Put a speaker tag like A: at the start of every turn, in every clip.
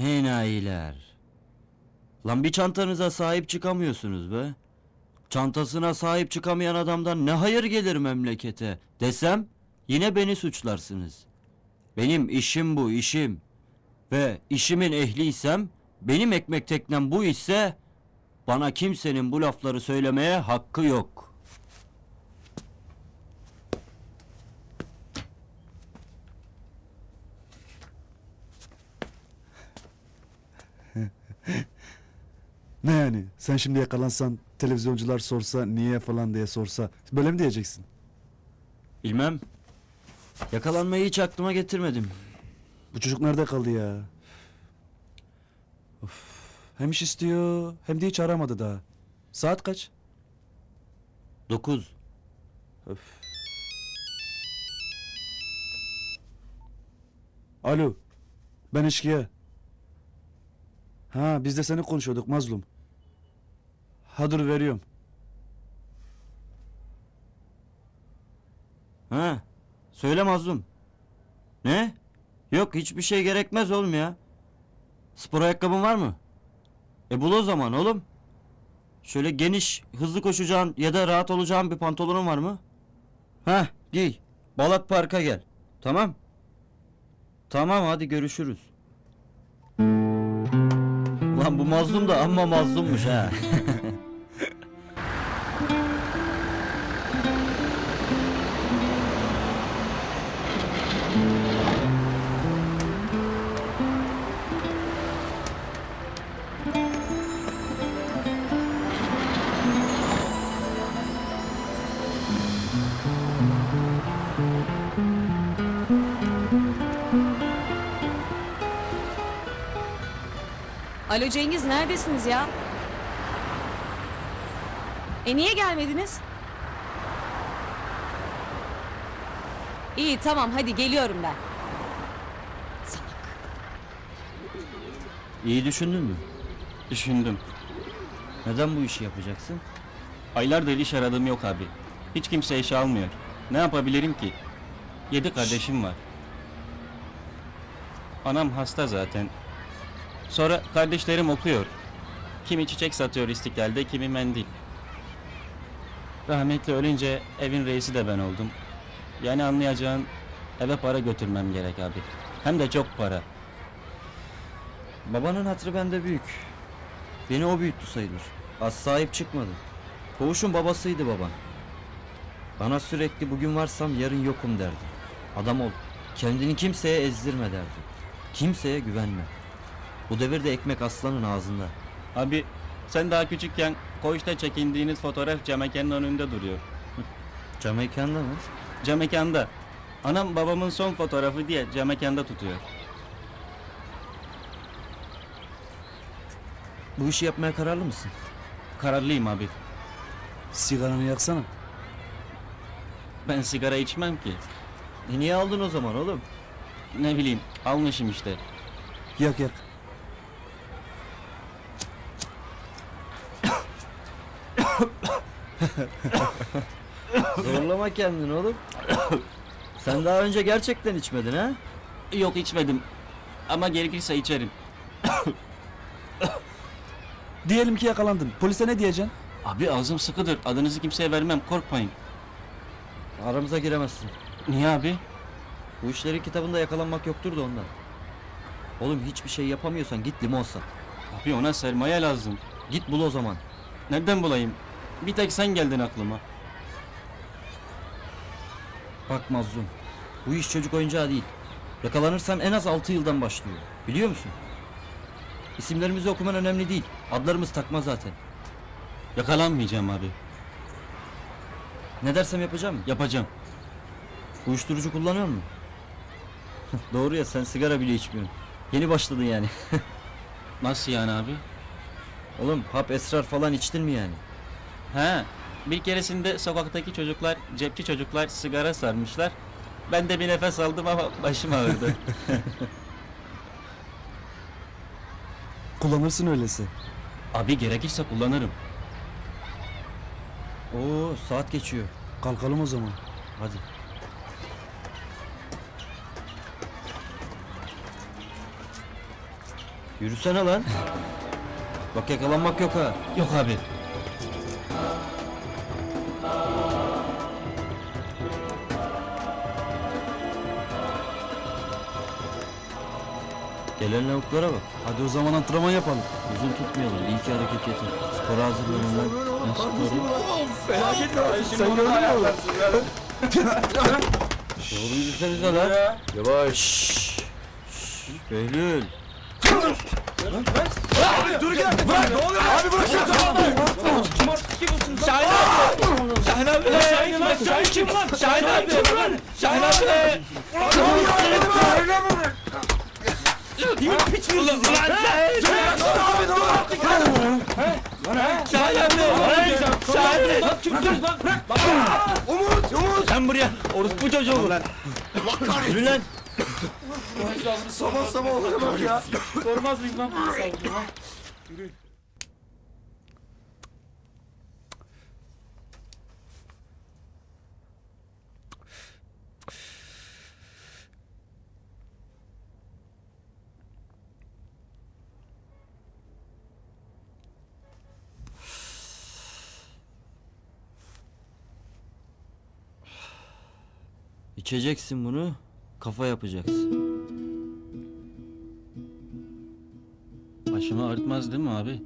A: Enayiler. Lan bir çantanıza sahip çıkamıyorsunuz be. Çantasına sahip çıkamayan adamdan ne hayır gelir memlekete desem yine beni suçlarsınız. Benim işim bu işim. Ve işimin ehliysem benim ekmek teknem bu ise bana kimsenin bu lafları söylemeye hakkı yok.
B: Ne yani? Sen şimdi yakalansan televizyoncular sorsa niye falan diye sorsa böyle mi diyeceksin?
A: Bilmem. Yakalanmayı hiç aklıma getirmedim.
B: Bu çocuk nerede kaldı ya? Of. Hem iş istiyor hem de hiç aramadı daha. Saat kaç?
A: Dokuz.
B: Alo. Ben eşkıya. Ha biz de seni konuşuyorduk mazlum. Ha dur veriyorum.
A: Ha, söyle mazlum. Ne? Yok hiçbir şey gerekmez oğlum ya. Spor ayakkabın var mı? E bul o zaman oğlum. Şöyle geniş, hızlı koşacağın ya da rahat olacağın bir pantolonun var mı? Ha, giy. Balat Park'a gel. Tamam. Tamam hadi görüşürüz. Ulan bu mazlum da amma mazlummuş ha.
C: Alo Cengiz neredesiniz ya? E niye gelmediniz? İyi tamam hadi geliyorum ben. Salak.
A: İyi düşündün mü?
D: Düşündüm.
A: Neden bu işi yapacaksın?
D: Aylardır iş aradığım yok abi. Hiç kimse işe almıyor. Ne yapabilirim ki? Yedi kardeşim var. Anam hasta zaten. Sonra kardeşlerim okuyor. Kimi çiçek satıyor istiklalde, kimi mendil. Rahmetli ölünce evin reisi de ben oldum. Yani anlayacağın eve para götürmem gerek abi. Hem de çok para.
A: Babanın hatırı bende büyük. Beni o büyüttü sayılır. Az sahip çıkmadı. Koğuşun babasıydı baban. Bana sürekli bugün varsam yarın yokum derdi. Adam ol. Kendini kimseye ezdirme derdi. Kimseye güvenme. Bu devirde ekmek aslanın ağzında.
D: Abi sen daha küçükken koğuşta çekindiğiniz fotoğraf camekanın önünde duruyor.
A: Cam mekanda mı?
D: Camekanda. Anam babamın son fotoğrafı diye camekanda tutuyor.
A: Bu işi yapmaya kararlı mısın?
D: Kararlıyım abi.
B: Sigaranı yaksana.
D: Ben sigara içmem ki.
A: E niye aldın o zaman oğlum?
D: Ne bileyim almışım işte.
B: Yak yak.
A: Zorlama kendini oğlum. Sen daha önce gerçekten içmedin ha?
D: Yok içmedim. Ama gerekirse içerim.
B: Diyelim ki yakalandın. Polise ne diyeceksin?
D: Abi ağzım sıkıdır. Adınızı kimseye vermem korkmayın.
A: Aramıza giremezsin.
D: Niye abi?
A: Bu işlerin kitabında yakalanmak yoktur da ondan. Oğlum hiçbir şey yapamıyorsan git limon sat.
D: Abi ona sermaye lazım.
A: Git bul o zaman.
D: Nereden bulayım? Bir tek sen geldin aklıma.
A: Bak mazlum. Bu iş çocuk oyuncağı değil. Yakalanırsan en az 6 yıldan başlıyor. Biliyor musun? İsimlerimizi okuman önemli değil. Adlarımız takma zaten.
D: Yakalanmayacağım abi.
A: Ne dersem yapacağım.
D: Yapacağım.
A: Uyuşturucu kullanıyor musun? Doğru ya sen sigara bile içmiyorsun. Yeni başladın yani.
D: Nasıl yani abi?
A: Oğlum hap esrar falan içtin mi yani?
D: He. Bir keresinde sokaktaki çocuklar, cepçi çocuklar sigara sarmışlar. Ben de bir nefes aldım ama başım ağrıdı.
B: Kullanırsın öylesi.
D: Abi gerekirse kullanırım.
A: Oo saat geçiyor.
B: Kalkalım o zaman.
A: Hadi. Yürüsene lan. Bak yakalanmak yok ha.
D: Yok abi.
A: Gelen lavuklara bak.
B: Hadi o zaman antrenman yapalım.
A: Uzun tutmayalım. İyi ki hareket yeter. Spora hazırlanın lan. Ne sporu? Doğru yürüsenize lan. Yavaş. Behlül.
D: Şahin abi! Şahin abi! Şahin kim lan? Şahin abi! Şahin abi! Şahin abi! Şahin! Bak çıktınız lan! Umut! Umut! Sen buraya! Orospu çocuğu lan? Yürü lan!
E: Sabah sabah bak ya.
D: Sormaz mıyım lan?
A: İçeceksin bunu. Kafa yapacaksın.
D: Başımı ağrıtmaz değil mi abi?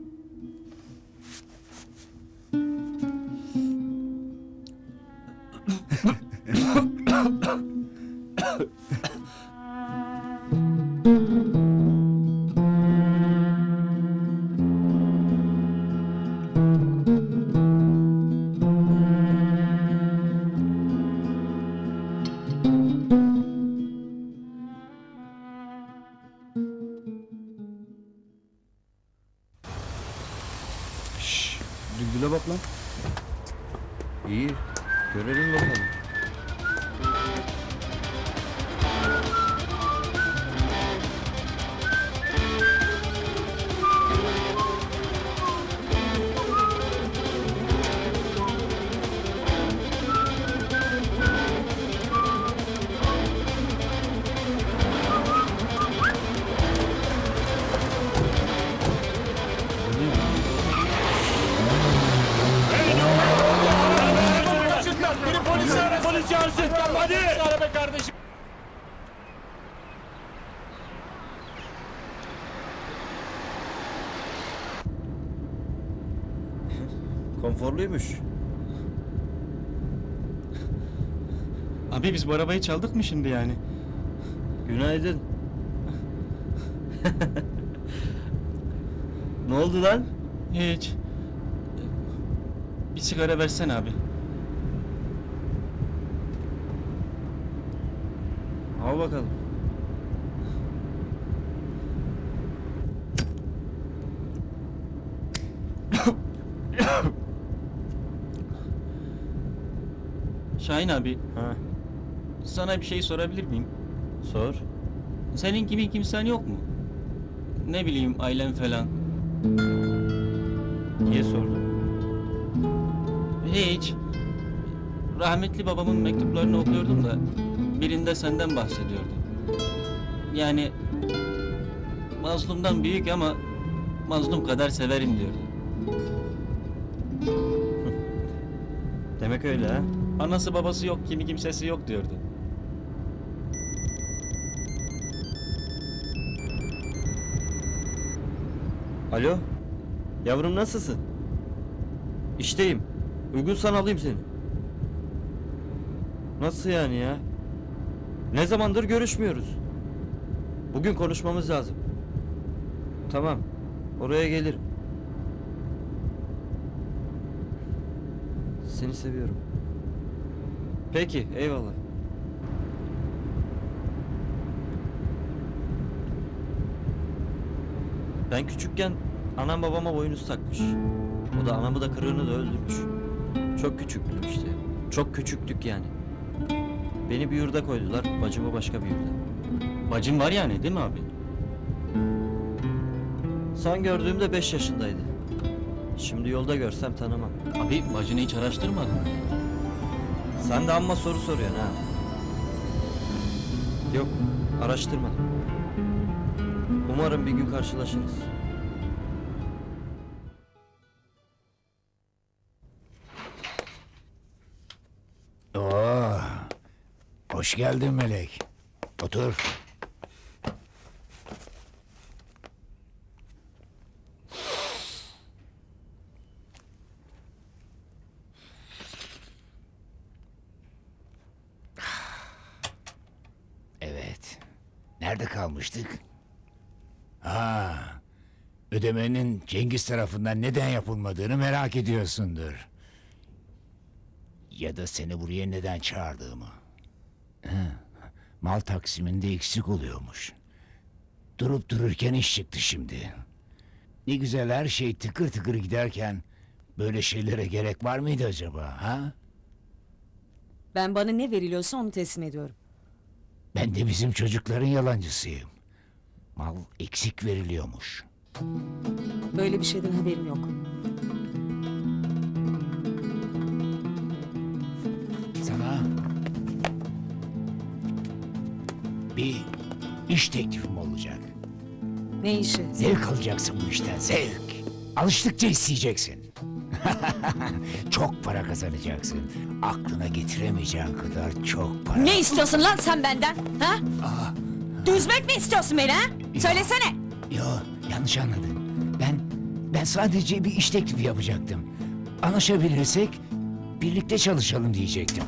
A: Konforluymuş.
D: Abi biz bu arabayı çaldık mı şimdi yani?
A: Günaydın. ne oldu lan?
D: Hiç. Bir sigara versen abi.
A: Al bakalım.
D: Şahin abi,
A: Ha,
D: sana bir şey sorabilir miyim?
A: sor.
D: Senin gibi kimsen yok mu? Ne bileyim ailen falan.
A: Niye sordun?
D: Hiç. Rahmetli babamın mektuplarını okuyordum da birinde senden bahsediyordu. Yani mazlumdan büyük ama mazlum kadar severim diyordu.
A: Demek öyle ha.
D: Anası babası yok, kimi kimsesi yok diyordu.
A: Alo? Yavrum nasılsın? İşteyim. Uygunsan alayım seni. Nasıl yani ya? Ne zamandır görüşmüyoruz. Bugün konuşmamız lazım. Tamam. Oraya gelirim. Seni seviyorum. Peki, eyvallah. Ben küçükken anam babama boynuz takmış. O da anamı da kırığını da öldürmüş. Çok küçüktüm işte. Çok küçüktük yani. Beni bir yurda koydular, bacımı başka bir yurda.
D: Bacım var yani değil mi abi?
A: Son gördüğümde 5 yaşındaydı. Şimdi yolda görsem tanımam.
D: Abi bacını hiç araştırmadın mı?
A: Sen de amma soru soruyorsun ha. Yok, araştırmadım. Umarım bir gün karşılaşırız.
F: Oo, hoş geldin Melek. Otur. Evet. Nerede kalmıştık? Ha, ödemenin Cengiz tarafından neden yapılmadığını merak ediyorsundur. Ya da seni buraya neden çağırdığımı. Ha, mal taksiminde eksik oluyormuş. Durup dururken iş çıktı şimdi. Ne güzel her şey tıkır tıkır giderken böyle şeylere gerek var mıydı acaba ha?
C: Ben bana ne veriliyorsa onu teslim ediyorum.
F: Ben de bizim çocukların yalancısıyım. Mal eksik veriliyormuş.
C: Böyle bir şeyden haberim yok.
F: Sana bir iş teklifim olacak.
C: Ne işi?
F: Zevk alacaksın bu işten, zevk. Alıştıkça isteyeceksin. çok para kazanacaksın. Aklına getiremeyeceğin kadar çok para.
C: Ne istiyorsun lan sen benden? Ha? Düzmek mi istiyorsun beni ha? Söylesene.
F: Yo, yanlış anladın. Ben, ben sadece bir iş teklifi yapacaktım. Anlaşabilirsek birlikte çalışalım diyecektim.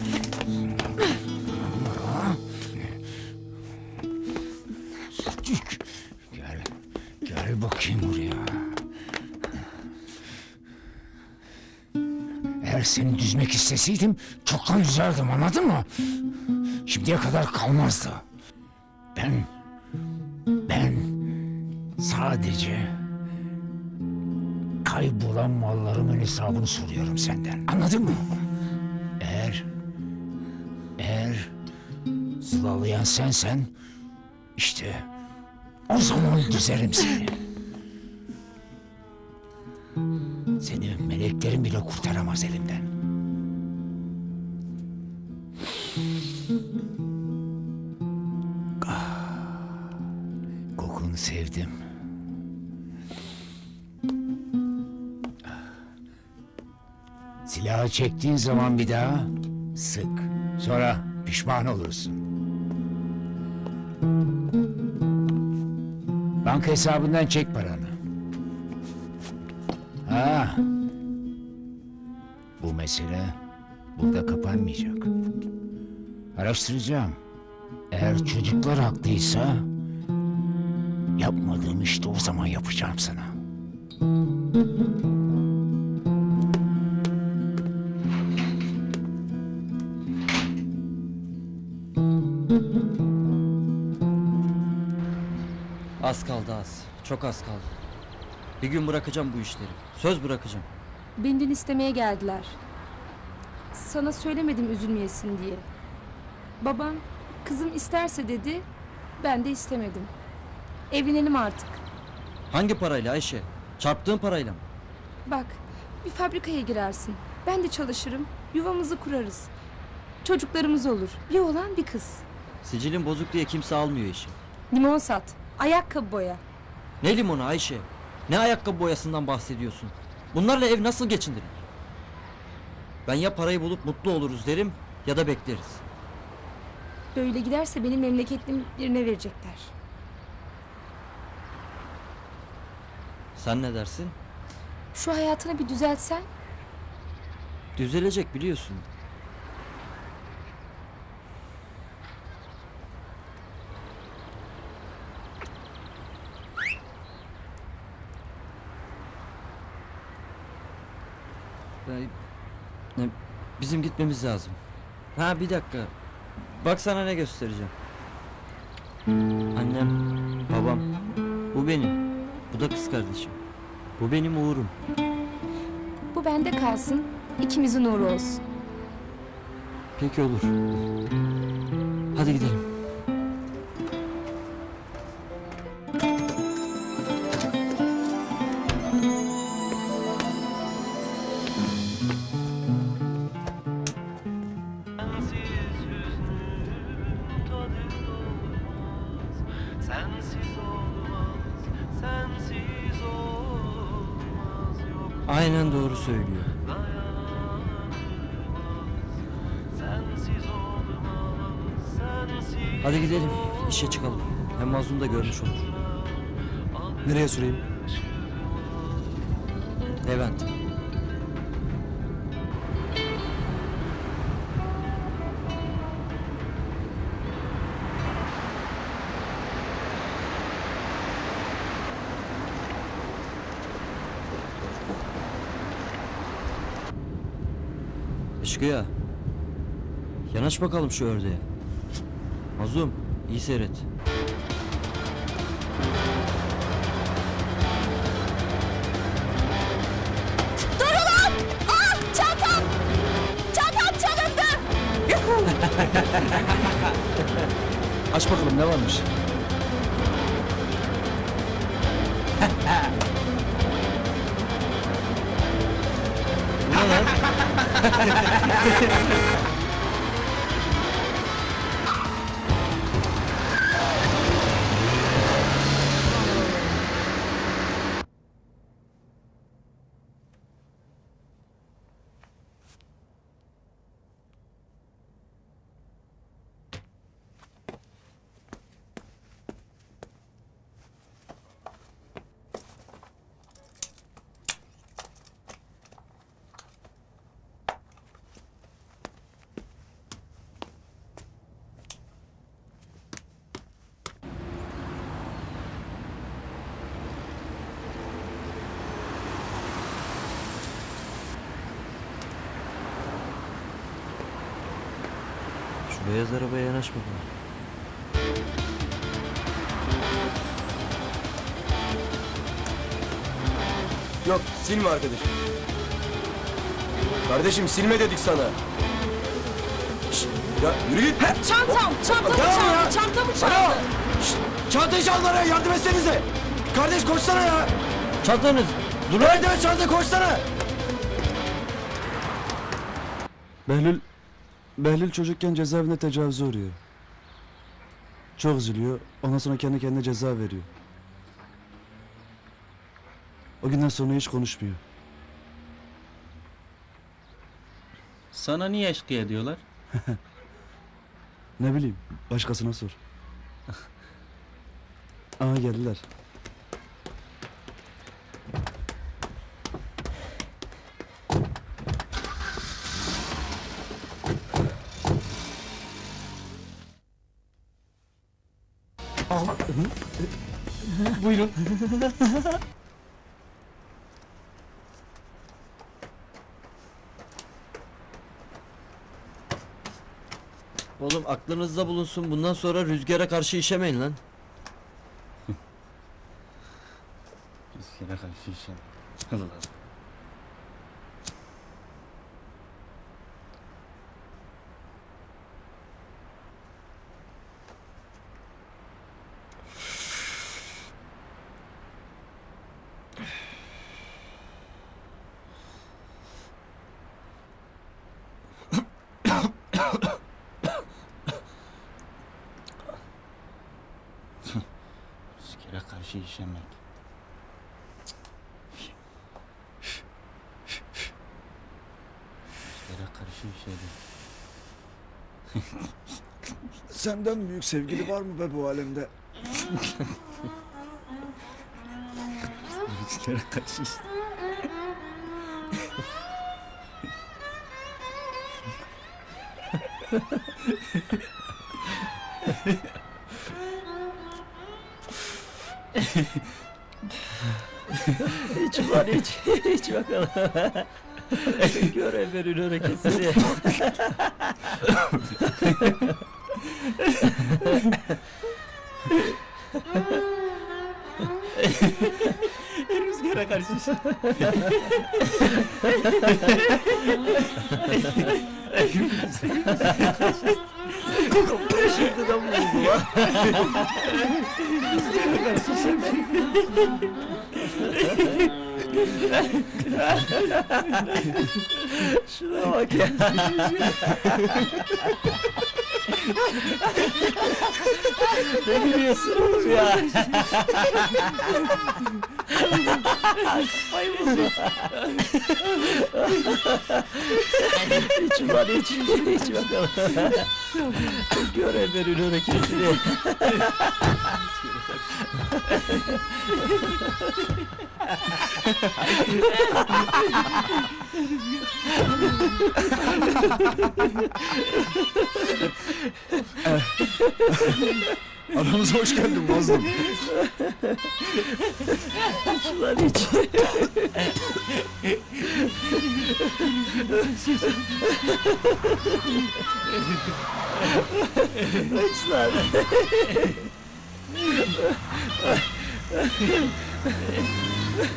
F: Gel, gel bakayım buraya. Eğer seni düzmek isteseydim çoktan düzerdim anladın mı? Şimdiye kadar kalmazdı. Ben sadece kaybolan mallarımın hesabını soruyorum senden. Anladın mı? Eğer, eğer sılalayan sensen işte o zaman düzerim seni. Seni meleklerin bile kurtaramaz elimden. Ah, kokunu sevdim. Silahı çektiğin zaman bir daha sık. Sonra pişman olursun. Banka hesabından çek paranı. Ha. Bu mesele burada kapanmayacak. Araştıracağım. Eğer çocuklar haklıysa yapmadığım işte o zaman yapacağım sana.
A: Çok az kaldı. Bir gün bırakacağım bu işleri. Söz bırakacağım.
G: Benden istemeye geldiler. Sana söylemedim üzülmeyesin diye. Babam kızım isterse dedi. Ben de istemedim. Evlenelim artık.
A: Hangi parayla Ayşe? Çarptığın parayla mı?
G: Bak bir fabrikaya girersin. Ben de çalışırım. Yuvamızı kurarız. Çocuklarımız olur. Bir oğlan bir kız.
A: Sicilin bozuk diye kimse almıyor işi.
G: Limon sat. Ayakkabı boya.
A: Ne limonu Ayşe? Ne ayakkabı boyasından bahsediyorsun? Bunlarla ev nasıl geçindirir? Ben ya parayı bulup mutlu oluruz derim ya da bekleriz.
G: Böyle giderse benim memleketlim birine verecekler.
A: Sen ne dersin?
G: Şu hayatını bir düzeltsen
A: Düzelecek biliyorsun. Ben- ne- Bizim gitmemiz lazım. Ha bir dakika. Bak sana ne göstereceğim. Annem, babam. Bu benim. Bu da kız kardeşim. Bu benim Uğur'um.
G: bu bende kalsın. İkimizin uğru olsun.
A: Peki olur. Hadi gidelim. Söylüyor. Hadi gidelim. işe çıkalım. Hem Mazlum da görmüş olur.
B: Nereye süreyim?
A: Levent. Eşkıya. Yanaş bakalım şu ördeğe. Mazlum, iyi seyret.
C: Durun! Ah çantam! Çantam çalındı!
B: Aç bakalım ne varmış?
A: Thank you. Beyaz arabaya yanaş bakalım.
E: Yok silme arkadaş. Kardeşim silme dedik sana. Şşt, ya yürü git.
C: Çantam! Çantamı
E: Ya
C: çaldı!
E: ya!
C: Çantamı
E: Alo!
C: çaldı!
E: Çantayı çaldılar ya yardım etsenize. Kardeş koşsana ya.
A: Çantanız! Dur lan!
E: Nerede çanta koşsana.
B: Behlül, Behlül çocukken cezaevinde tecavüze uğruyor. Çok üzülüyor. Ondan sonra kendi kendine ceza veriyor. O günden sonra hiç konuşmuyor.
D: Sana niye eşkıya diyorlar?
B: Ne bileyim, başkasına sor. Aa geldiler.
A: Aklınızda bulunsun bundan sonra rüzgara karşı işemeyin lan.
D: Rüzgara karşı işe. Allah. Rüzgara karşı işemek. Rüzgara karşı işemek.
B: Senden büyük sevgili var mı be bu alemde?
D: Karşı iş-
A: Hiç var hiç. Hiç bakalım. Gör Eber'in hareketini.
D: Rüzgara karşı işemek.
A: Şimdiden mi oldu lan? Şuna bak ya.
D: Ne gülüyorsun oğlum ya? iç var iç, iç bakalım. Gör Eber'in hareketini.
B: Aramıza hoş geldin Mazlum.
D: Lan iç. İç lan.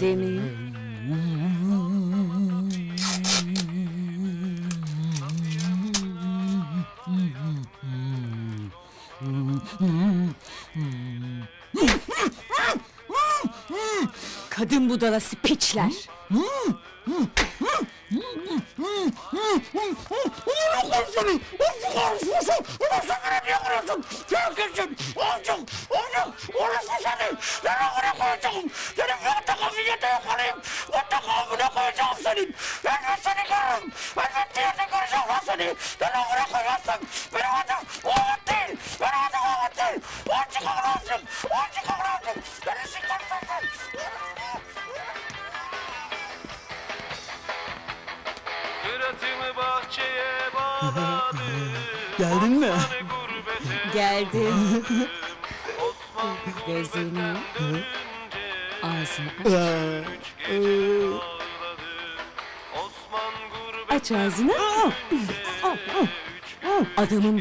C: Yum. Kadın budalası piçler.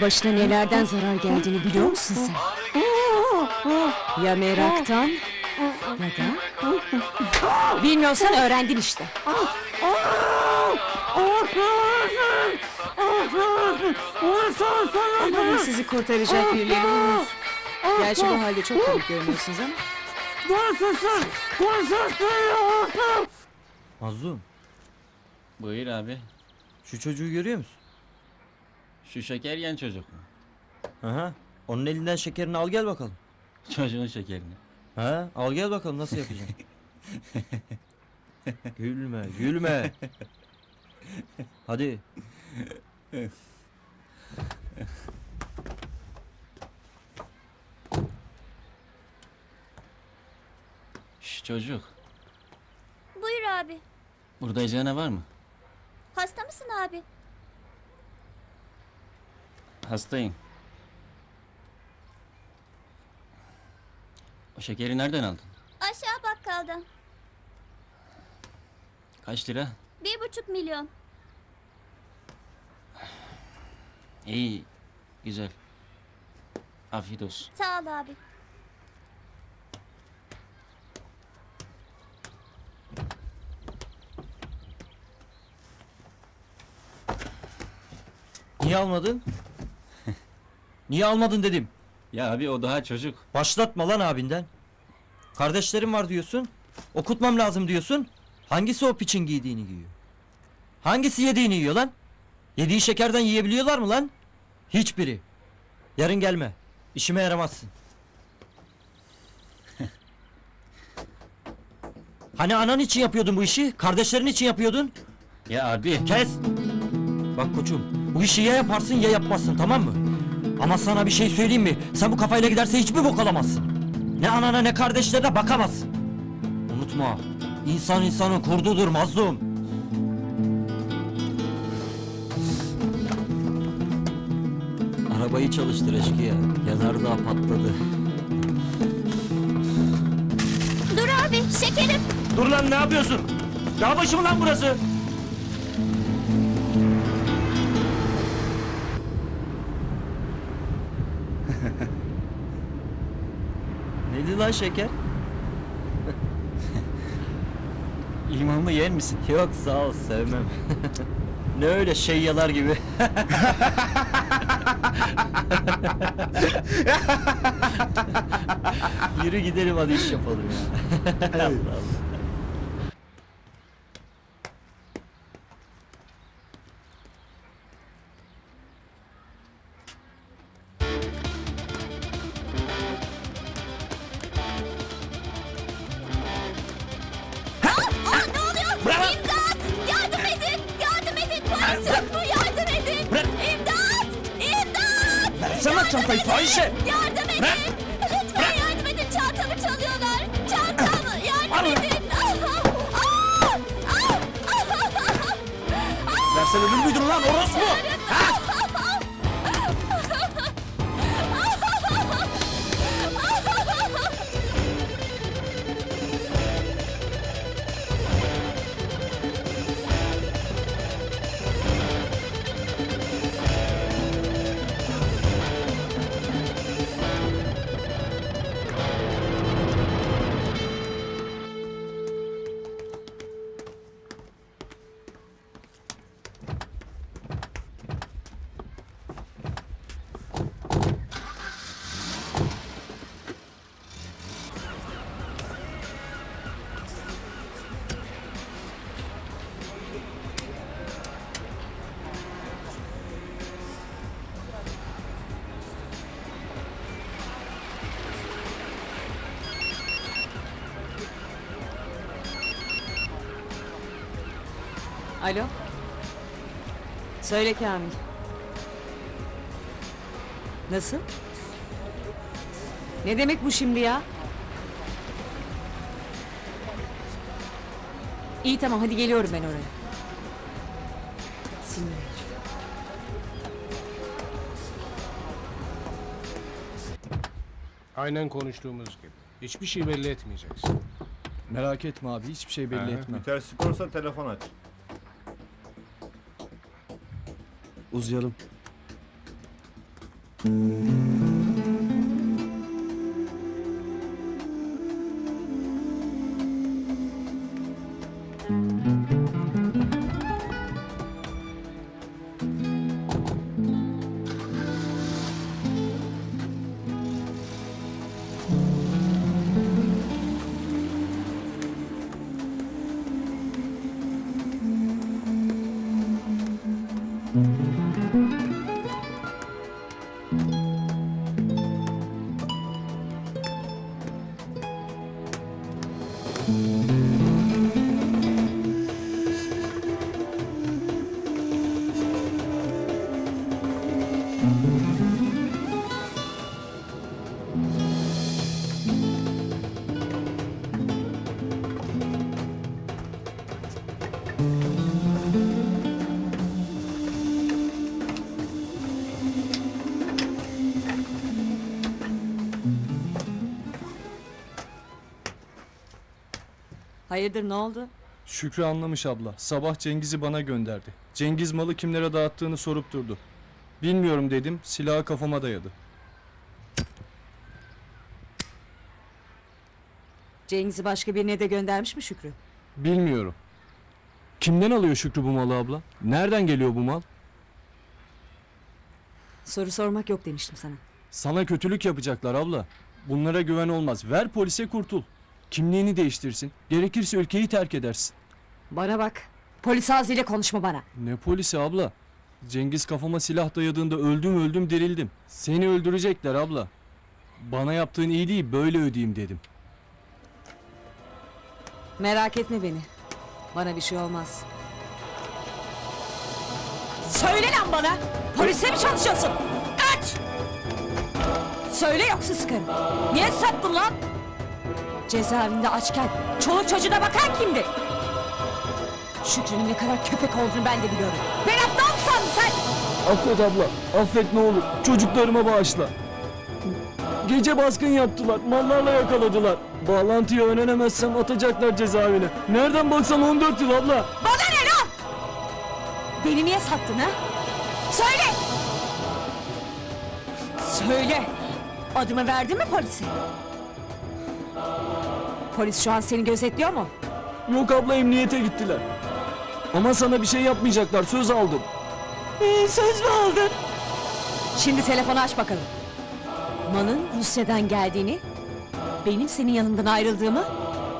C: Başına nelerden zarar geldiğini biliyor musun sen? Ya meraktan ya da... Bilmiyorsan öğrendin işte. Umarım sizi kurtaracak birileri bulunur. Gerçi bu halde çok komik görünüyorsunuz ama.
A: Mazlum
D: Buyur abi.
A: şu çocuğu görüyor musun?
D: Şu şeker yiyen çocuk mu?
A: Aha. Onun elinden şekerini al gel bakalım.
D: Çocuğun şekerini.
A: Ha? Al gel bakalım nasıl yapacaksın? gülme, gülme. Hadi.
D: Şş çocuk.
H: Buyur abi.
D: Burada eczane var mı?
H: Hasta mısın abi?
D: Hastayım. O şekeri nereden aldın?
H: Aşağı bakkaldan.
D: Kaç lira?
H: Bir buçuk milyon.
D: İyi. Güzel. Afiyet olsun.
H: Sağ ol abi.
A: Niye almadın? Niye almadın dedim.
D: Ya abi o daha çocuk.
A: Başlatma lan abinden. Kardeşlerim var diyorsun. Okutmam lazım diyorsun. Hangisi o piçin giydiğini giyiyor? Hangisi yediğini yiyor lan? Yediği şekerden yiyebiliyorlar mı lan? Hiçbiri. Yarın gelme. İşime yaramazsın. hani anan için yapıyordun bu işi? Kardeşlerin için yapıyordun?
D: Ya abi.
A: Kes! Bak koçum, bu işi ya yaparsın ya yapmazsın tamam mı? Ama sana bir şey söyleyeyim mi? Sen bu kafayla giderse hiçbir bok alamazsın. Ne anana ne kardeşlerine bakamazsın. Unutma, insan insanın kurdudur mazlum. Arabayı çalıştır eşkıya. Yanardağ patladı.
H: Dur abi şekerim.
A: Dur lan ne yapıyorsun? Dağ başı mı lan burası?
H: Lan şeker?
D: İmanlı yer misin?
H: Yok sağ ol sevmem. ne öyle şey yalar gibi. Yürü gidelim hadi iş yapalım ya. Allah Allah.
C: Söyle Kamil. Nasıl? Ne demek bu şimdi ya? İyi tamam hadi geliyorum ben oraya. Sinir.
I: Aynen konuştuğumuz gibi. Hiçbir şey belli etmeyeceksin.
B: Merak etme abi hiçbir şey belli
I: Aha.
B: etme.
J: Bir ters sporsa telefon aç.
B: Uzayalım.
C: Hayırdır ne oldu?
K: Şükrü anlamış abla. Sabah Cengiz'i bana gönderdi. Cengiz malı kimlere dağıttığını sorup durdu. Bilmiyorum dedim, silahı kafama dayadı.
C: Cengiz'i başka birine de göndermiş mi Şükrü?
K: Bilmiyorum. Kimden alıyor Şükrü bu malı abla? Nereden geliyor bu mal?
C: Soru sormak yok demiştim sana.
K: Sana kötülük yapacaklar abla. Bunlara güven olmaz. Ver polise kurtul. Kimliğini değiştirsin. Gerekirse ülkeyi terk edersin.
C: Bana bak. Polis ağzıyla konuşma bana.
K: Ne polisi abla? Cengiz kafama silah dayadığında öldüm öldüm dirildim. Seni öldürecekler abla. Bana yaptığın iyi değil böyle ödeyeyim dedim.
C: Merak etme beni. Bana bir şey olmaz. Söyle lan bana. Polise mi çalışıyorsun? Aç! Söyle yoksa sıkarım. Niye sattın lan? Cezaevinde açken çoluk çocuğuna bakan kimdi? Şükrü'nün ne kadar köpek olduğunu ben de biliyorum. Ben aptal mı sandın sen?
K: Affet abla, affet ne olur. Çocuklarıma bağışla. Gece baskın yaptılar, mallarla yakaladılar. Bağlantıyı öğrenemezsem atacaklar cezaevine. Nereden baksan 14 yıl abla.
C: Bana ne lan? Beni niye sattın ha? Söyle! Söyle! Adımı verdin mi polise? Polis şu an seni gözetliyor mu?
K: Yok abla emniyete gittiler. Ama sana bir şey yapmayacaklar söz aldım.
C: Ee, söz mü aldın? Şimdi telefonu aç bakalım. Man'ın Rusya'dan geldiğini, benim senin yanından ayrıldığımı,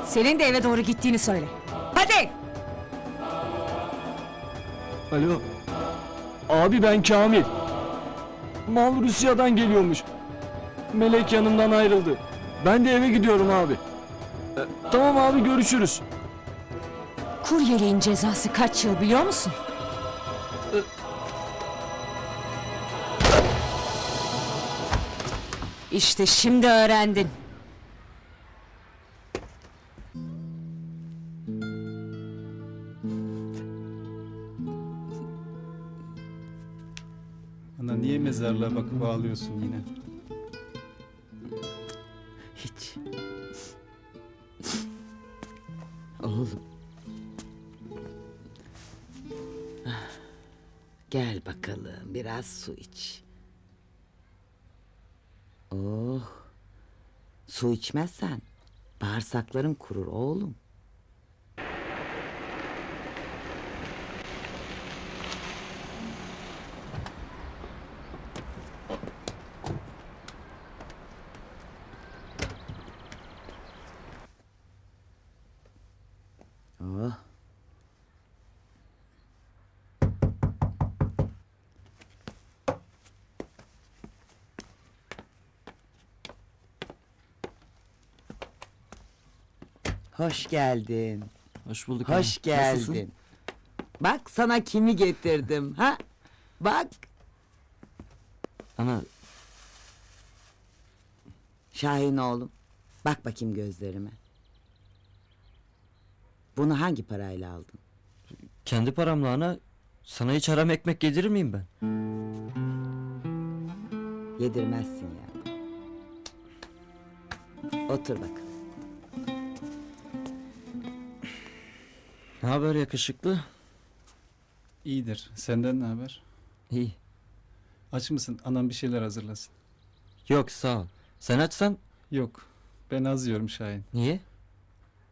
C: senin de eve doğru gittiğini söyle. Hadi!
K: Alo. Abi ben Kamil. Mal Rusya'dan geliyormuş. Melek yanımdan ayrıldı. Ben de eve gidiyorum abi. E, tamam abi görüşürüz.
C: Kuryeliğin cezası kaç yıl biliyor musun? İşte şimdi öğrendin.
B: Ana niye mezarlığa bakıp ağlıyorsun yine?
L: Hiç. Oğlum. Ah, Gel bakalım biraz su iç. Oh. Su içmezsen bağırsakların kurur oğlum. Oh. Hoş geldin.
A: Hoş bulduk.
L: Hoş.
A: Nasılsın?
L: geldin. Bak sana kimi getirdim ha? Bak
A: Ana
L: Şahin oğlum. Bak bakayım gözlerime. Bunu hangi parayla aldın?
A: kendi paramla ana sana hiç haram ekmek yedirir miyim ben?
L: Yedirmezsin ya. Otur bakalım.
A: Ne haber yakışıklı?
B: İyidir. Senden ne haber?
A: İyi.
B: Aç mısın? Anam bir şeyler hazırlasın.
A: Yok sağ ol. Sen açsan
B: Yok. Ben az yiyorum Şahin.
A: niye?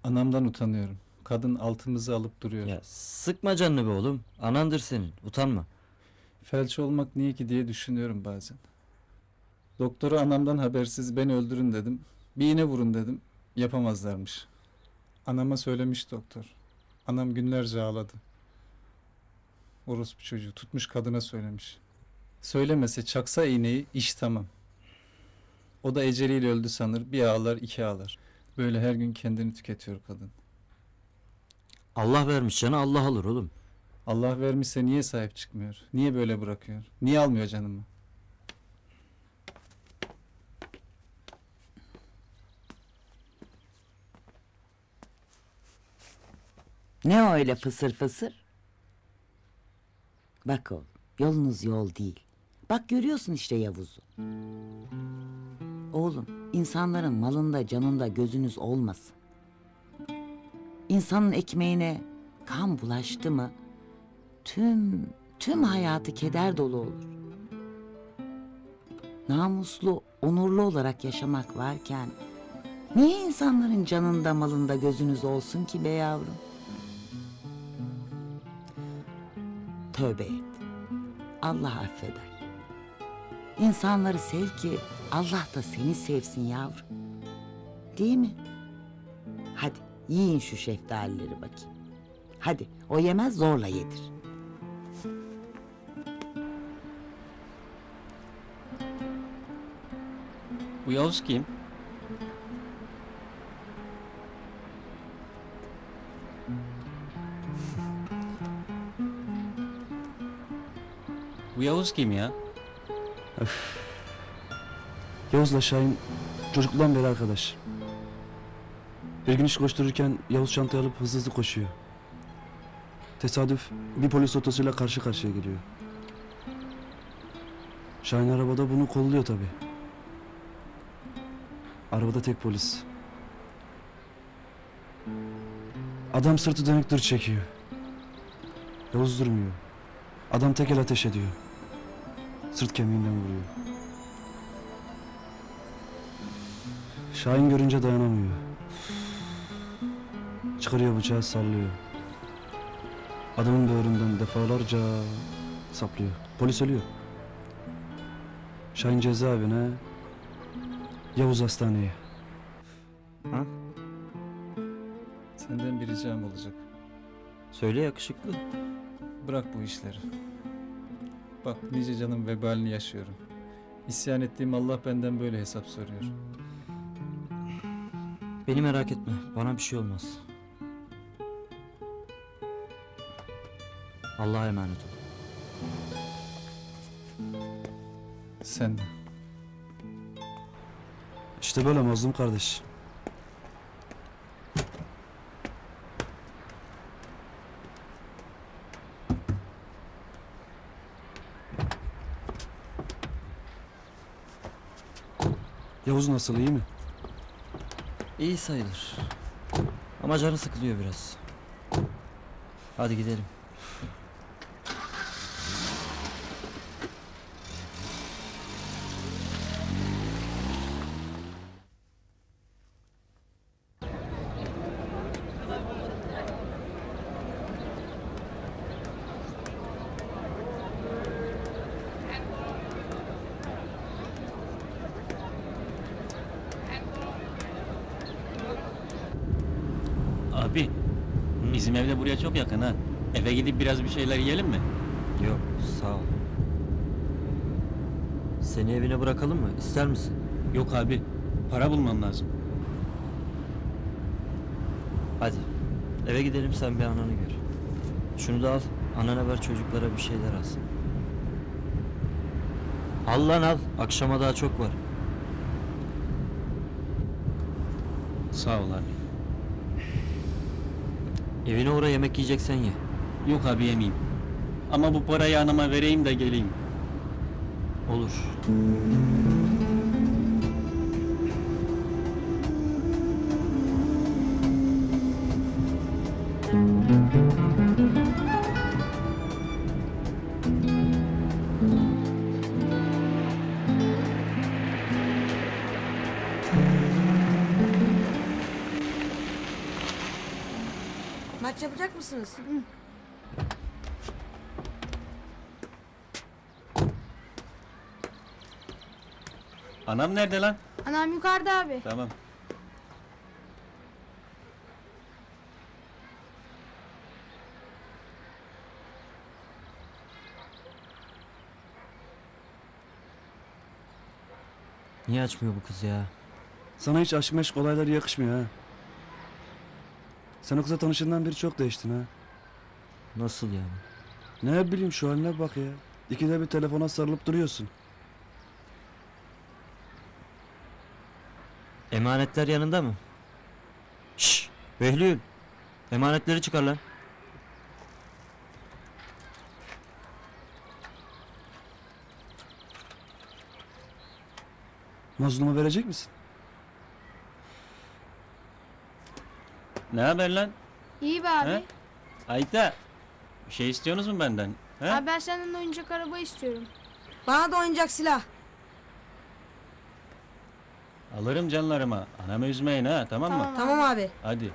B: Anamdan utanıyorum. Kadın altımızı alıp duruyor.
A: Ya sıkma canını be oğlum. Anandır senin. Utanma.
B: Felç olmak niye ki diye düşünüyorum bazen. Doktora anamdan habersiz beni öldürün dedim. Bir iğne vurun dedim. Yapamazlarmış. Anama söylemiş doktor. Anam günlerce ağladı. Orospu çocuğu tutmuş kadına söylemiş. Söylemese çaksa iğneyi iş tamam. O da eceliyle öldü sanır. Bir ağlar iki ağlar. Böyle her gün kendini tüketiyor kadın.
A: Allah vermiş canı Allah alır oğlum.
B: Allah vermişse niye sahip çıkmıyor? Niye böyle bırakıyor? Niye almıyor canımı?
L: Ne o öyle fısır fısır? Bak oğlum, yolunuz yol değil. Bak görüyorsun işte Yavuz'u. Oğlum, insanların malında canında gözünüz olmasın. İnsanın ekmeğine kan bulaştı mı tüm tüm hayatı keder dolu olur. Namuslu, onurlu olarak yaşamak varken niye insanların canında malında gözünüz olsun ki be yavrum? Tövbe et. Allah affeder. İnsanları sev ki Allah da seni sevsin yavrum. Değil mi? Yiyin şu şeftalileri bakayım. Hadi o yemez zorla yedir.
D: Bu Yavuz kim? Bu Yavuz kim ya?
B: Yavuz'la Şahin çocukluğundan beri arkadaş. Bir gün iş koştururken Yavuz çantayı alıp hızlı hızlı koşuyor. Tesadüf bir polis otosuyla karşı karşıya geliyor. Şahin arabada bunu kolluyor tabi. Arabada tek polis. Adam sırtı dönük dur çekiyor. Yavuz durmuyor. Adam tek el ateş ediyor. Sırt kemiğinden vuruyor. Şahin görünce dayanamıyor. Çıkarıyor bıçağı sallıyor. Adamın böğründen defalarca saplıyor. Polis ölüyor. Şahin cezaevine, Yavuz hastaneye.
M: Senden bir ricam olacak.
A: Söyle yakışıklı.
M: Bırak bu işleri. Bak nice canın vebalini yaşıyorum. İsyan ettiğim Allah benden böyle hesap soruyor.
A: Beni merak etme. Bana bir şey olmaz. Allah'a emanet ol.
M: Sen de.
B: İşte böyle mazlum kardeş. Yavuz nasıl iyi mi?
A: İyi sayılır. Ama canı sıkılıyor biraz. Hadi gidelim.
D: Abi bizim evde buraya çok yakın ha. Eve gidip biraz bir şeyler yiyelim mi?
A: Yok sağ ol. Seni evine bırakalım mı? İster misin?
D: Yok abi. Para bulmam lazım.
A: Hadi. Eve gidelim sen bir ananı gör. Şunu da al. Anana ver çocuklara bir şeyler alsın. Al lan al. Akşama daha çok var.
D: Sağ ol abi.
A: Evine uğra yemek yiyeceksen ye.
D: Yok abi yemeyeyim. Ama bu parayı anama vereyim de geleyim.
A: Olur.
N: Maç yapacak mısınız?
D: Anam nerede lan?
E: Anam yukarıda abi.
D: Tamam.
A: Niye açmıyor bu kız ya?
B: Sana hiç aşk meşk olayları yakışmıyor ha. Sen o kıza tanışından beri çok değiştin ha.
A: Nasıl yani?
B: Ne bileyim şu haline bak ya. İkide bir telefona sarılıp duruyorsun.
A: Emanetler yanında mı? Şşş! Behlül! Emanetleri çıkar lan.
B: Mazluma verecek misin?
D: Ne haber lan?
E: İyi be abi.
D: He? Ayta. Bir şey istiyorsunuz mu benden? He?
E: Abi ben senden oyuncak araba istiyorum.
N: Bana da oyuncak silah.
D: Alırım canlarıma. Anamı üzmeyin ha tamam mı?
E: Tamam.
N: Tamam abi.
D: Hadi.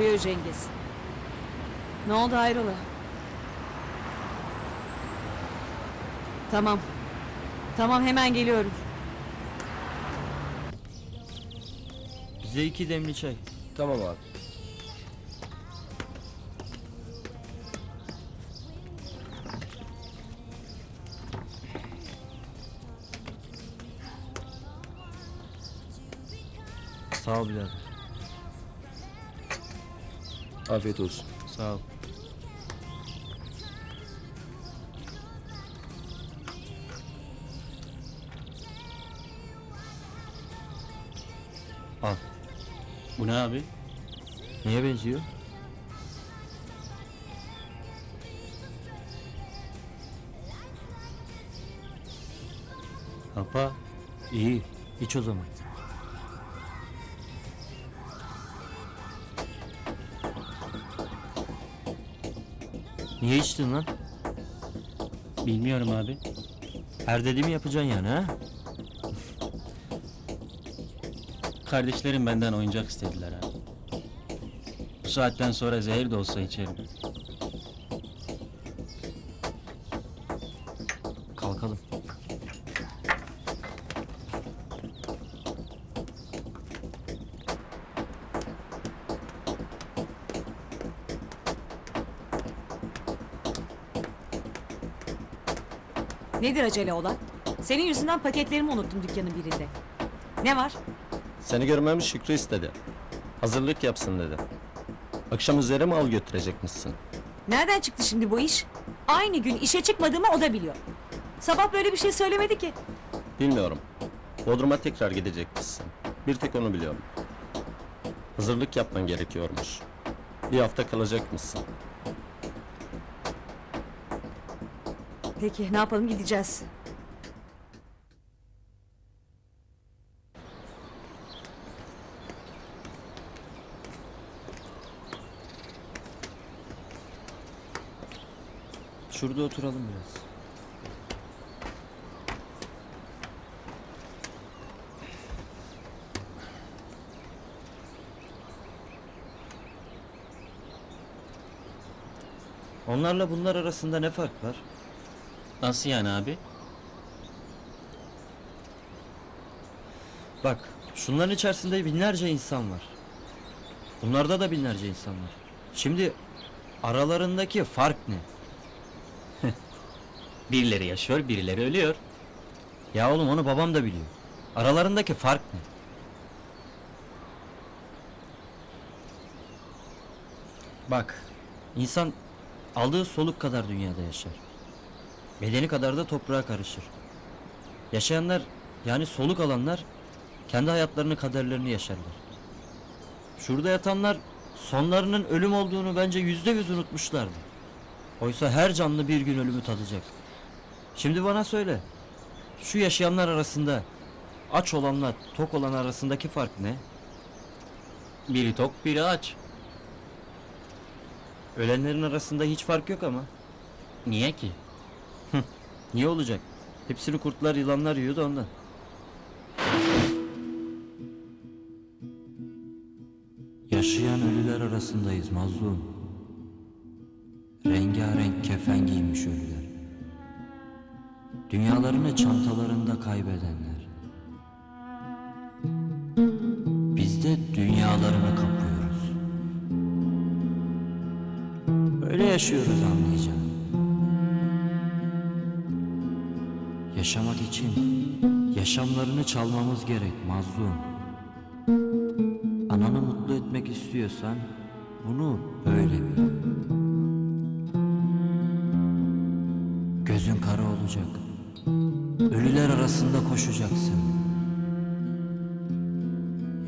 C: Buyur Cengiz. Ne oldu hayrola? Tamam. Tamam hemen geliyorum.
A: Bize iki demli çay.
E: Tamam abi.
A: Sağ ol birader.
E: Afiyet olsun.
A: Sağ ol. Al.
D: Bu ne abi?
A: Neye benziyor?
D: Apa.
A: İyi. iç o zaman. Niye içtin lan?
D: Bilmiyorum abi.
A: Her dediğimi yapacaksın yani ha?
D: Kardeşlerim benden oyuncak istediler abi. Bu saatten sonra zehir de olsa içerim.
C: Acele olan? Senin yüzünden paketlerimi unuttum dükkanın birinde. Ne var?
O: Seni görmemiz Şükrü istedi. Hazırlık yapsın dedi. Akşam üzere mal götürecekmişsin.
C: Nereden çıktı şimdi bu iş? Aynı gün işe çıkmadığımı o da biliyor. Sabah böyle bir şey söylemedi ki.
O: Bilmiyorum. Bodrum'a tekrar gidecekmişsin. Bir tek onu biliyorum. Hazırlık yapman gerekiyormuş. Bir hafta kalacakmışsın.
C: Peki ne yapalım gideceğiz.
A: Şurada oturalım biraz. Onlarla bunlar arasında ne fark var?
D: Nasıl yani abi?
A: Bak, şunların içerisinde binlerce insan var. Bunlarda da binlerce insan var. Şimdi aralarındaki fark ne?
D: Birileri yaşıyor, birileri ölüyor.
A: Ya oğlum onu babam da biliyor. Aralarındaki fark ne? Bak, insan aldığı soluk kadar dünyada yaşar. Bedeni kadar da toprağa karışır. Yaşayanlar, yani soluk alanlar, kendi hayatlarını, kaderlerini yaşarlar. Şurada yatanlar, sonlarının ölüm olduğunu bence yüzde yüz unutmuşlardı. Oysa her canlı bir gün ölümü tadacak. Şimdi bana söyle, şu yaşayanlar arasında aç olanla tok olan arasındaki fark ne?
D: Biri tok, biri aç.
A: Ölenlerin arasında hiç fark yok ama.
D: Niye ki?
A: Niye olacak? Hepsini kurtlar, yılanlar yiyordu ondan. Yaşayan ölüler arasındayız mazlum. Rengarenk kefen giymiş ölüler. Dünyalarını çantalarında kaybedenler. Biz de dünyalarını kapıyoruz. Öyle yaşıyoruz anlayacağın. Yaşamak için yaşamlarını çalmamız gerek mazlum. Ananı mutlu etmek istiyorsan bunu böyle bil. Gözün kara olacak. Ölüler arasında koşacaksın.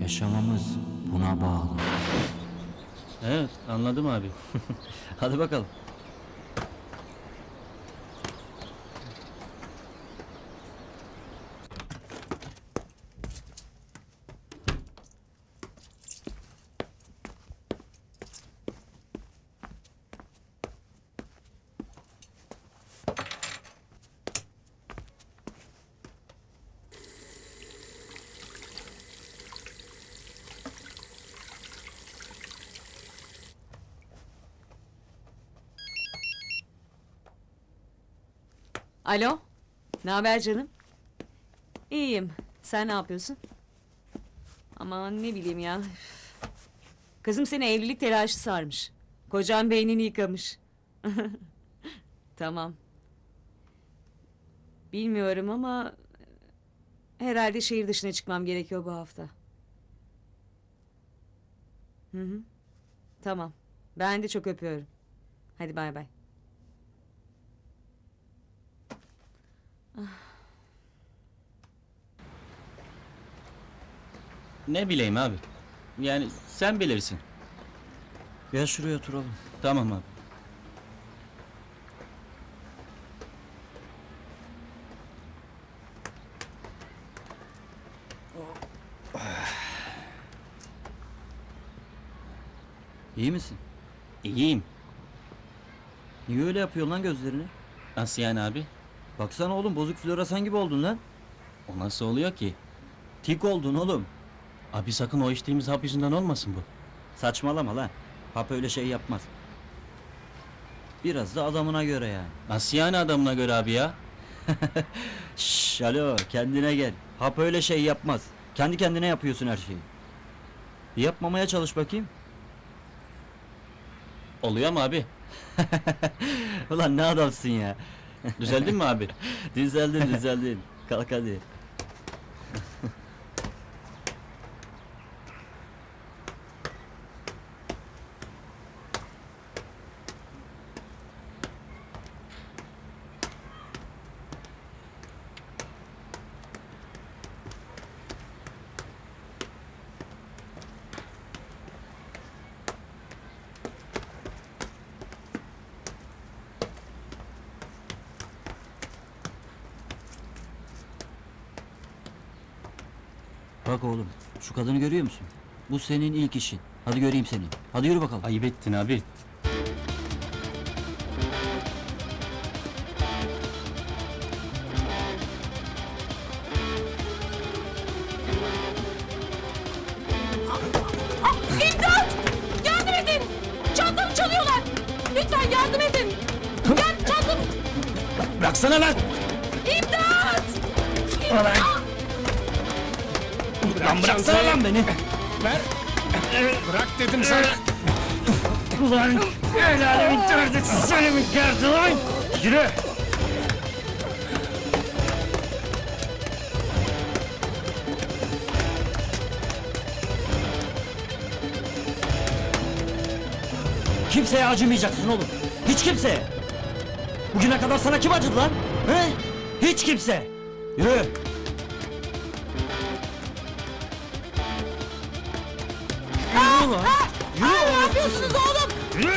A: Yaşamamız buna bağlı.
D: Evet, anladım abi.
A: Hadi bakalım.
C: Alo. Ne haber canım? İyiyim. Sen ne yapıyorsun? Aman ne bileyim ya. Kızım seni evlilik telaşı sarmış. Kocan beynini yıkamış. tamam. Bilmiyorum ama herhalde şehir dışına çıkmam gerekiyor bu hafta. Hı hı. Tamam. Ben de çok öpüyorum. Hadi bay bay.
D: Ne bileyim abi. Yani sen bilirsin.
A: Gel şuraya oturalım.
D: Tamam abi.
A: İyi misin?
D: İyiyim.
A: Niye öyle yapıyorsun lan gözlerini?
D: Nasıl yani abi?
A: Baksana oğlum bozuk floresan gibi oldun lan.
D: O nasıl oluyor ki?
A: Tik oldun oğlum.
D: Abi sakın o içtiğimiz hap yüzünden olmasın bu.
A: Saçmalama lan. Hap öyle şey yapmaz. Biraz da adamına göre yani.
D: Nasıl yani adamına göre abi ya?
A: Şşş alo kendine gel. Hap öyle şey yapmaz. Kendi kendine yapıyorsun her şeyi. Yapmamaya çalış bakayım.
D: Oluyor mu abi?
A: Ulan ne adamsın ya.
D: Düzeldin mi abi?
A: düzeldin düzeldin. Kalk hadi. Bak oğlum şu kadını görüyor musun? Bu senin ilk işin. Hadi göreyim seni. Hadi yürü bakalım.
D: Ayıp ettin abi.
A: Acımayacaksın oğlum. Hiç kimseye. Bugüne kadar sana kim acıdı lan? He? Hiç kimse. Yürü. Yürü lan. Yürü oğlum.
C: Ne yapıyorsunuz oğlum?
A: Yürü.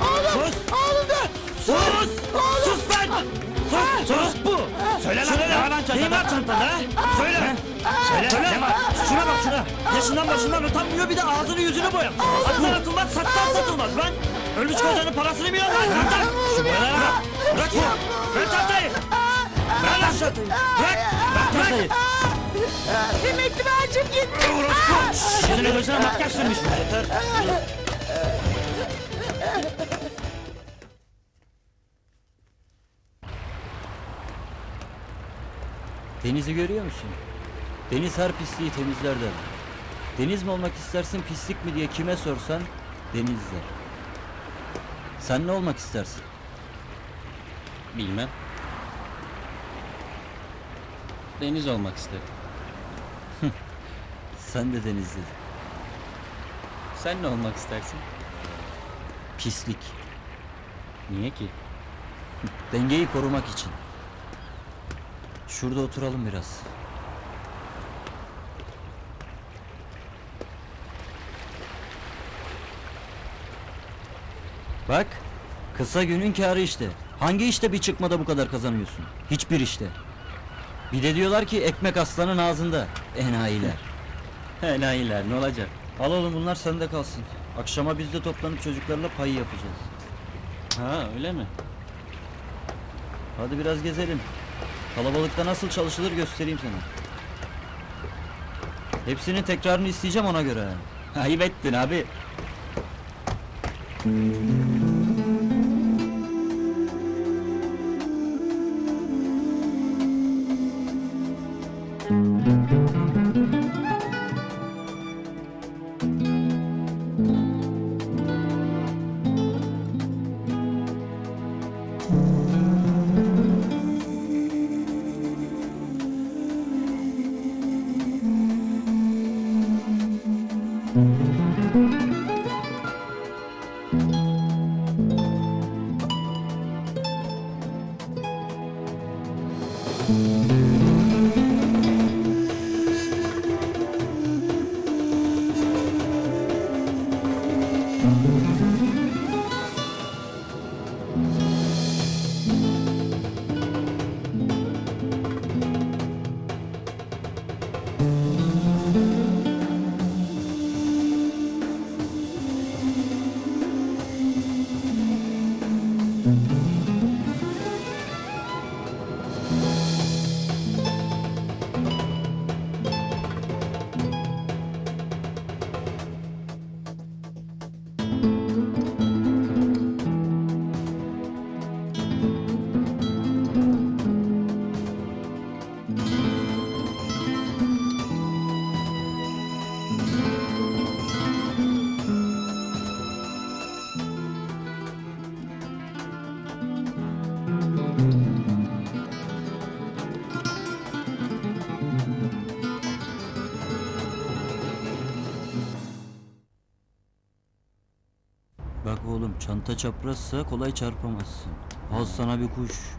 C: Oğlum!
A: Sus.
C: Oğlum dur!
A: Sus. Sus lan. Sus. Sus bu.
F: Söyle lan, ne var lan çantada?
A: Neyin var çantada ha? Söyle.
F: Söyle,
A: Söyle.
F: ne var?
A: Şuna bak şuna. Yaşından başından utanmıyor bir de ağzını yüzünü boyar. Atsan atılmaz satsan satılmaz lan. Ölmüş kocanın parasını mı yiyorsun lan? Çanta. Şu boyalara bak. Bırak bu. Ver çantayı. Ver lan çantayı. Bırak. Bırak çantayı.
C: Emekli maaşım gitti!
A: Yüzüne gözüne makyaj sürmüş. Yeter. Denizi görüyor musun? Deniz her pisliği temizler der. Deniz mi olmak istersin pislik mi diye kime sorsan deniz der. Sen ne olmak istersin?
D: Bilmem. Deniz olmak isterim.
A: Sen de deniz dedin.
D: Sen ne olmak istersin?
A: Pislik.
D: Niye ki?
A: Dengeyi korumak için. Şurada oturalım biraz. Bak, kısa günün kârı işte. Hangi işte bir çıkmada bu kadar kazanıyorsun? Hiçbir işte. Bir de diyorlar ki ekmek aslanın ağzında. Enayiler.
D: Enayiler ne olacak?
A: Al oğlum bunlar sende kalsın. Akşama biz de toplanıp çocuklarla pay yapacağız.
D: Ha öyle mi?
A: Hadi biraz gezelim. Kalabalıkta nasıl çalışılır göstereyim sana. Hepsinin tekrarını isteyeceğim ona göre.
D: Ayıp ettin abi.
A: Bak çanta çaprazsa kolay çarpamazsın. Al sana bir kuş.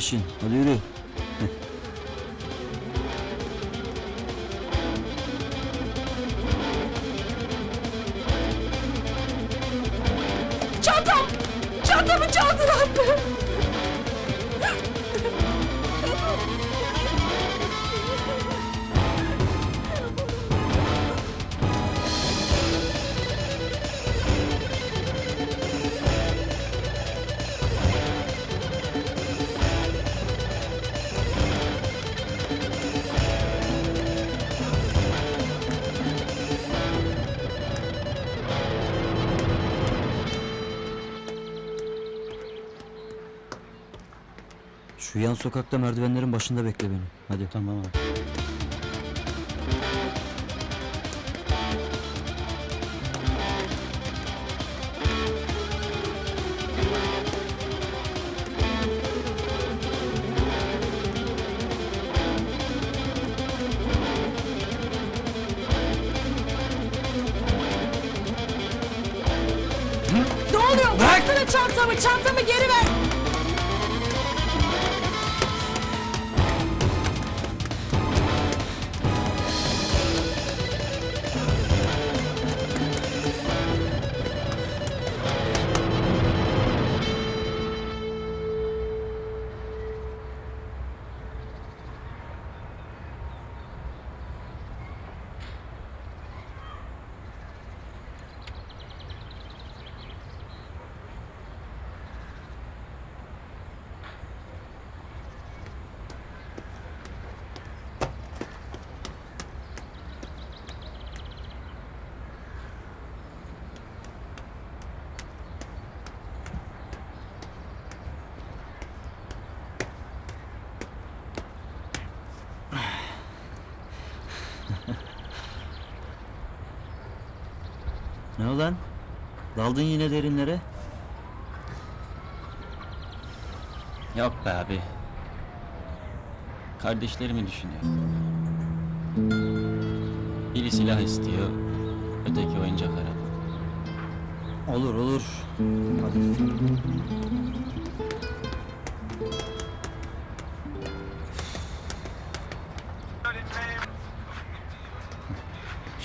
A: İşin. Hadi yürü. Şu yan sokakta merdivenlerin başında bekle beni. Hadi. Tamam abi. Ulan? Daldın yine derinlere.
D: Yok be abi. Kardeşlerimi düşünüyorum. Biri silah istiyor, öteki oyuncak araba.
A: Olur olur.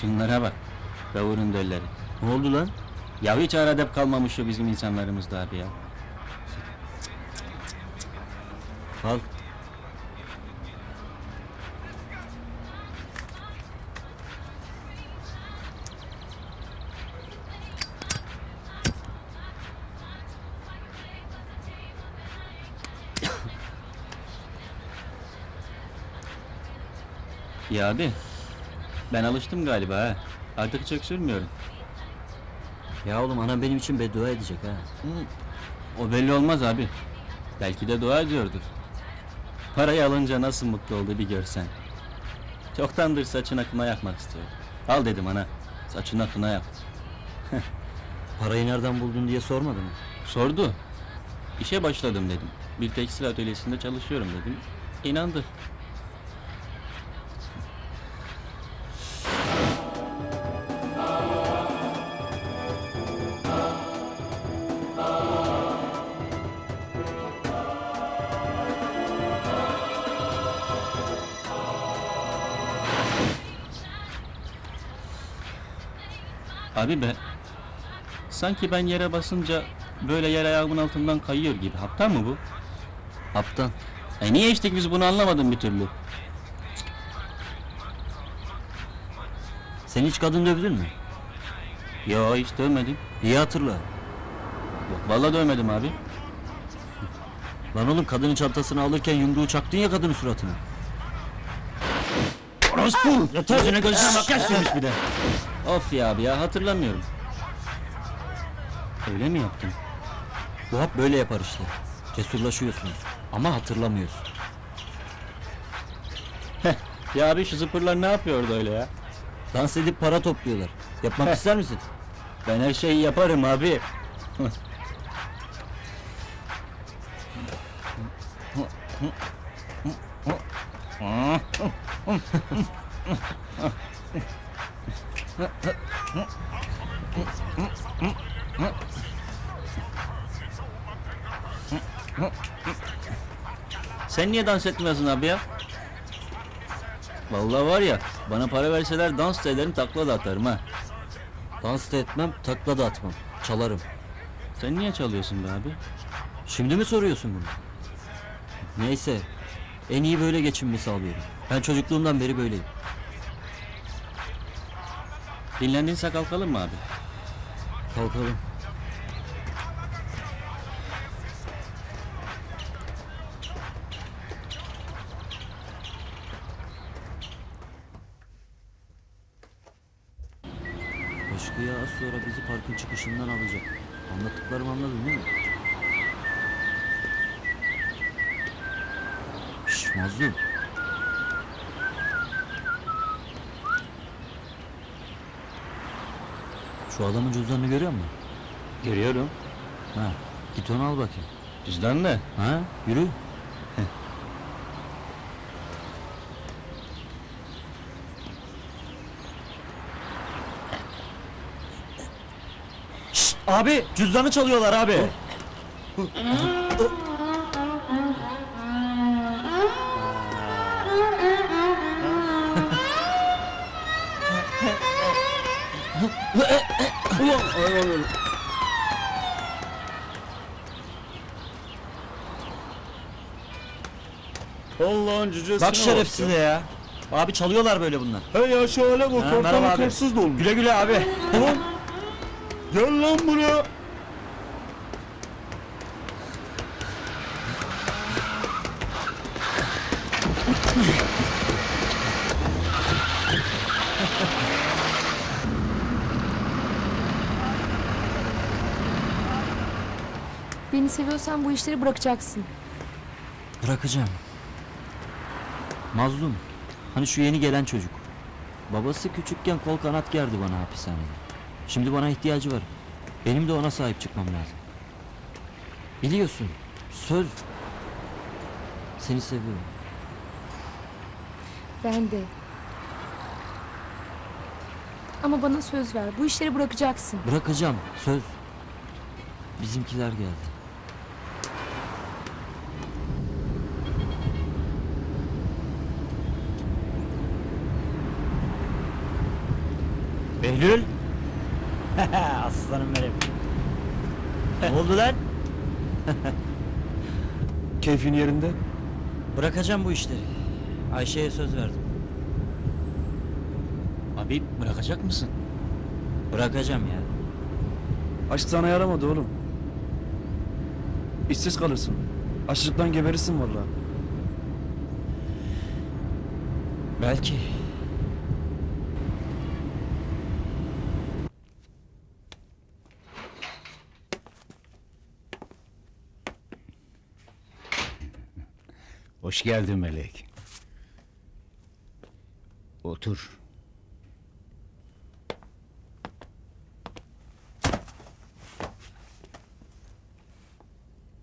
D: Şunlara bak. Gavurun dölleri.
A: Ne oldu lan?
D: Ya hiç aradep kalmamış şu bizim insanlarımızda abi ya.
A: Al.
D: Ya abi. Ben alıştım galiba ha. Artık hiç öksürmüyorum.
A: Ya oğlum anam benim için beddua edecek ha.
D: O belli olmaz abi. Belki de dua ediyordur. Parayı alınca nasıl mutlu oldu bir görsen. Çoktandır saçına kına yakmak istiyor. Al dedim ana. Saçına kına yak.
A: Parayı nereden buldun diye sormadı mı?
D: Sordu. İşe başladım dedim. Bir tekstil atölyesinde çalışıyorum dedim. İnandı. Abi be. Sanki ben yere basınca böyle yer ayağımın altından kayıyor gibi. Haptan mı bu?
A: Haptan.
D: E niye içtik biz bunu anlamadım bir türlü.
A: Sen hiç kadın dövdün mü?
D: Yo hiç dövmedim.
A: İyi hatırla.
D: Yok vallahi dövmedim abi.
A: Lan oğlum kadının çantasını alırken yumruğu çaktın ya kadının suratına.
D: Orospu! Yeter yüzüne gözüne makyaj sürmüş bir de. Of ya abi ya hatırlamıyorum. Öyle mi yaptım?
A: Bu hap böyle yapar işte. Cesurlaşıyorsun ama hatırlamıyorsun.
D: Ya abi şu zıpırlar ne yapıyordu öyle ya?
A: Dans edip para topluyorlar. Yapmak ister misin?
D: Ben her şeyi yaparım abi. Sen niye dans etmiyorsun abi ya? Vallahi var ya, bana para verseler dans da ederim, takla da atarım ha.
A: Dans da etmem, takla da atmam. Çalarım.
D: Sen niye çalıyorsun be abi?
A: Şimdi mi soruyorsun bunu? Neyse. En iyi böyle geçimimi sağlıyorum. Ben çocukluğumdan beri böyleyim.
D: Dinlendiyse kalkalım mı abi?
A: Kalkalım. Eşkıya az sonra bizi parkın çıkışından alacak. Anlattıklarımı anladın değil mi? Şşş Mazlum. Şu adamın cüzdanını görüyor musun?
D: Görüyorum.
A: Ha, git onu al bakayım.
D: Cüzdan ne?
A: Ha, yürü. Şşt, abi cüzdanı çalıyorlar abi.
K: Allah'ın cücesine
A: Bak şerefsize ya. Abi çalıyorlar böyle bunlar.
K: He ya şöyle bak
A: Ha, merhaba
K: ortalık hırsız dolmuş.
A: Güle güle abi.
K: Ulan gel lan buraya.
G: Seviyorsan bu işleri bırakacaksın.
A: Bırakacağım. Mazlum. Hani şu yeni gelen çocuk. Babası küçükken kol kanat gerdi bana hapishanede. Şimdi bana ihtiyacı var. Benim de ona sahip çıkmam lazım. Biliyorsun. Söz. Seni seviyorum.
G: Ben de. Ama bana söz ver. Bu işleri bırakacaksın.
A: Bırakacağım. Söz. Bizimkiler geldi. Behlül! Aslanım benim. ne oldu lan?
K: Keyfin yerinde?
A: Bırakacağım bu işleri. Ayşe'ye söz verdim.
D: Abi bırakacak mısın?
A: Bırakacağım ya.
K: Aşk sana yaramadı oğlum. İşsiz kalırsın. Açlıktan geberirsin vallahi.
A: Belki.
F: Hoş geldin Melek. Otur.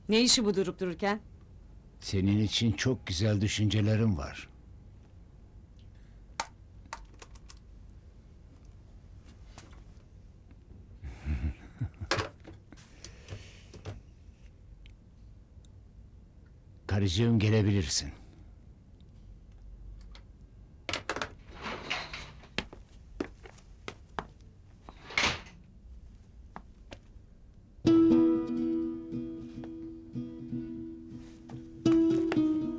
C: Ne işi bu durup dururken?
F: Senin için çok güzel düşüncelerim var. Karıcığım gelebilirsin.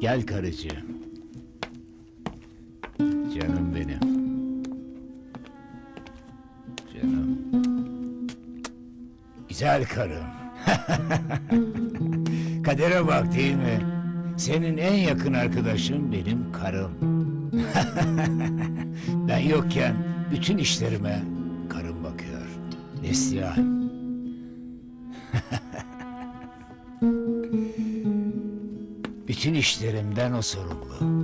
F: Gel karıcığım. Canım benim. Canım. Güzel karım. Kadere bak değil mi? Senin en yakın arkadaşın benim karım. ben yokken bütün işlerime karım bakıyor. Neslihan. bütün işlerimden o sorumlu.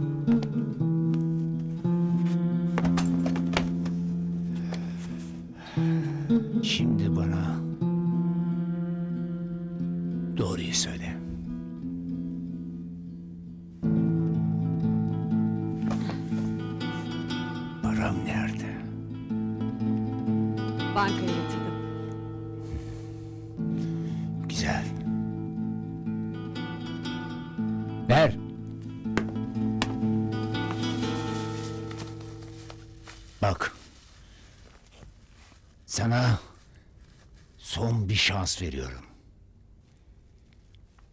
F: Veriyorum.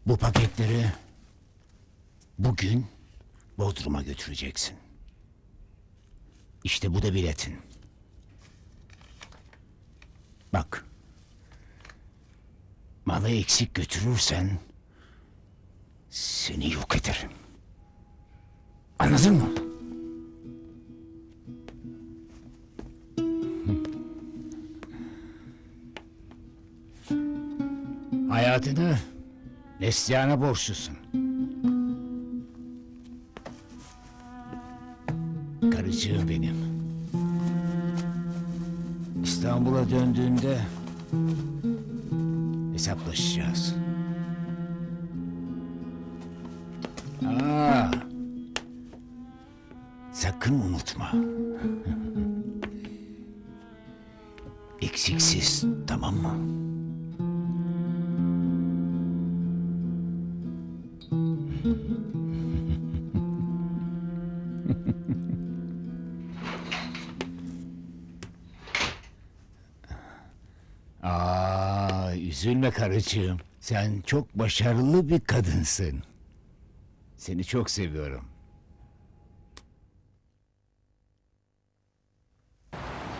F: Bu paketleri bugün Bodrum'a götüreceksin. İşte bu da biletin. Bak. Malı eksik götürürsen seni yok ederim. Anladın mı? Hayatını Neslihan'a borçlusun. Karıcığım benim. İstanbul'a döndüğünde hesaplaşacağız. Aa, sakın unutma. Eksiksiz, tamam mı? Üzülme karıcığım. Sen çok başarılı bir kadınsın. Seni çok seviyorum.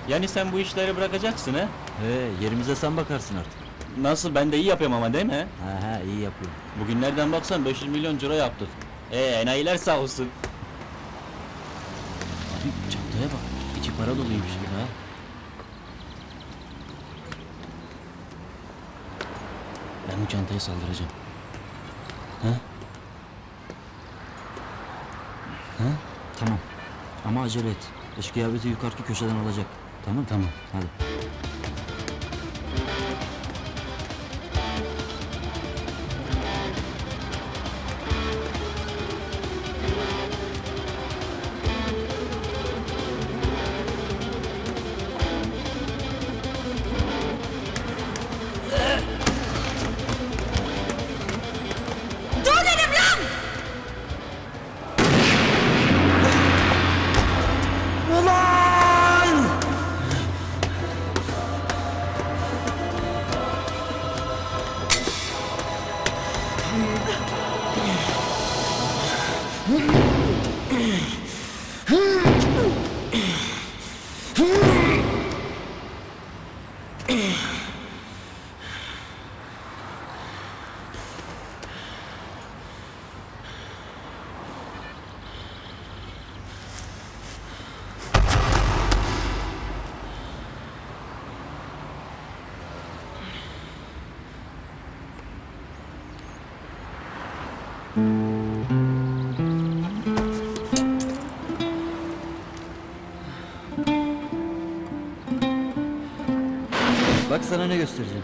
D: Yani sen bu işleri bırakacaksın ha?
A: He, yerimize sen bakarsın artık.
D: Nasıl ben de iyi yapıyorum ama değil mi?
A: Ha ha iyi yapıyorum.
D: Bugünlerden baksan 500 milyon euro yaptık. Ee enayiler sağ olsun.
A: Abi çantaya bak. İçi para doluymuş gibi ha. Ben bu çantaya saldıracağım. Ha? Ha? Tamam. Ama acele et. Dış kıyafeti yukarıki köşeden alacak. Tamam tamam. Hadi. Sana ne göstereceğim.